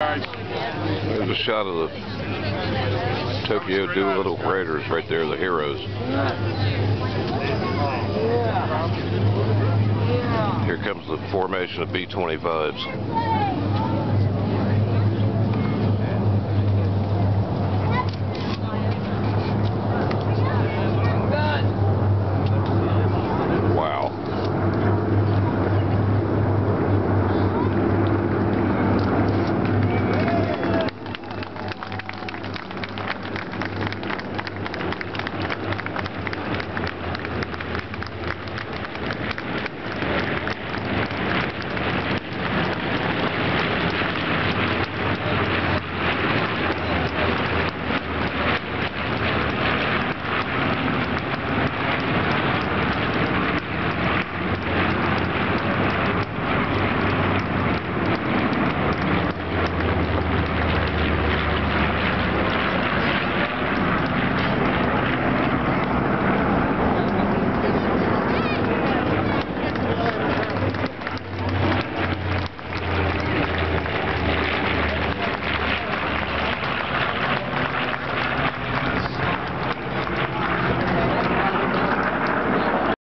There's a shot of the Tokyo Doolittle Raiders right there, the heroes. Here comes the formation of B-25s.